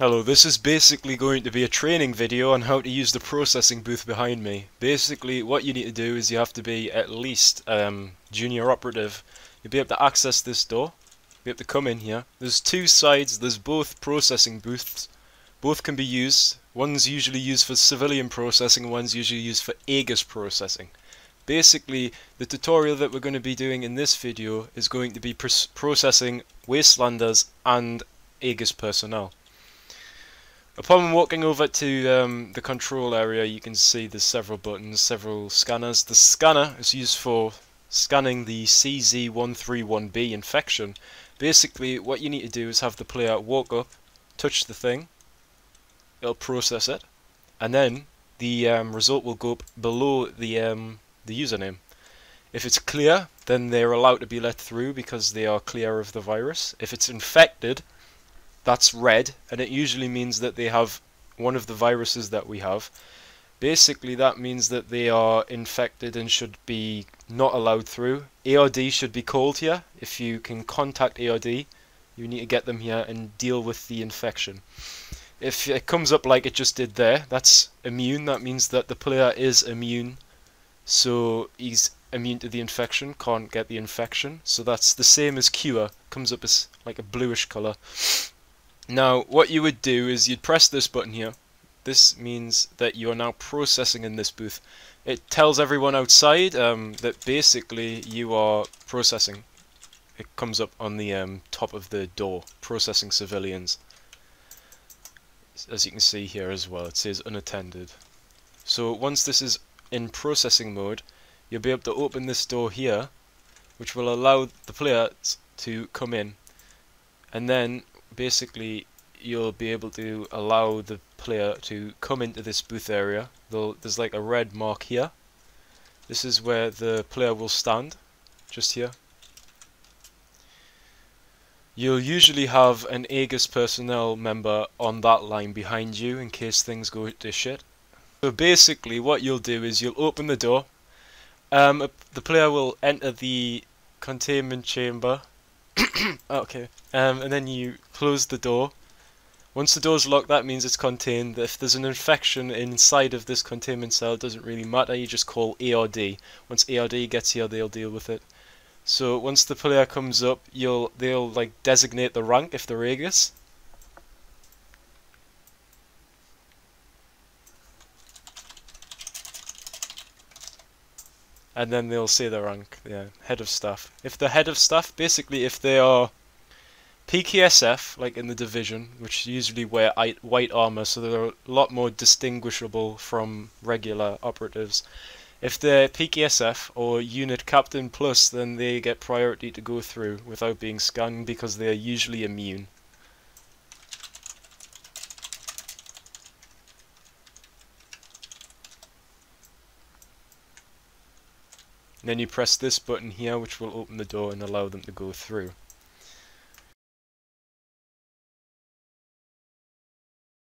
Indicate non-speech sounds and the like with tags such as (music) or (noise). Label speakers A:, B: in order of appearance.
A: Hello, this is basically going to be a training video on how to use the processing booth behind me. Basically, what you need to do is you have to be at least um, junior operative. You'll be able to access this door. You'll be able to come in here. There's two sides, there's both processing booths. Both can be used. One's usually used for civilian processing, one's usually used for Aegis processing. Basically, the tutorial that we're going to be doing in this video is going to be processing Wastelanders and Aegis personnel. Upon walking over to um, the control area you can see there's several buttons, several scanners. The scanner is used for scanning the CZ131B infection. Basically what you need to do is have the player walk up, touch the thing, it'll process it, and then the um, result will go up below the, um, the username. If it's clear, then they're allowed to be let through because they are clear of the virus. If it's infected, that's red and it usually means that they have one of the viruses that we have. Basically that means that they are infected and should be not allowed through. ARD should be called here. If you can contact ARD you need to get them here and deal with the infection. If it comes up like it just did there that's immune. That means that the player is immune. So he's immune to the infection can't get the infection. So that's the same as cure. Comes up as like a bluish color now, what you would do is you'd press this button here. This means that you are now processing in this booth. It tells everyone outside um, that basically you are processing. It comes up on the um, top of the door, processing civilians. As you can see here as well, it says unattended. So once this is in processing mode, you'll be able to open this door here, which will allow the player to come in. And then basically you'll be able to allow the player to come into this booth area. there's like a red mark here. This is where the player will stand, just here. You'll usually have an Aegis personnel member on that line behind you in case things go to shit. So basically what you'll do is you'll open the door, um, the player will enter the containment chamber (coughs) okay. Um, and then you close the door. Once the door's locked, that means it's contained. If there's an infection inside of this containment cell, it doesn't really matter. You just call ARD. Once ARD gets here, they'll deal with it. So once the player comes up, you'll they'll like designate the rank if they're Aegis. And then they'll say the rank, yeah, head of staff. If the head of staff, basically if they are PKSF, like in the division, which usually wear white armor, so they're a lot more distinguishable from regular operatives. If they're PKSF or unit captain plus, then they get priority to go through without being scanned because they are usually immune. Then you press this button here which will open the door and allow them to go through.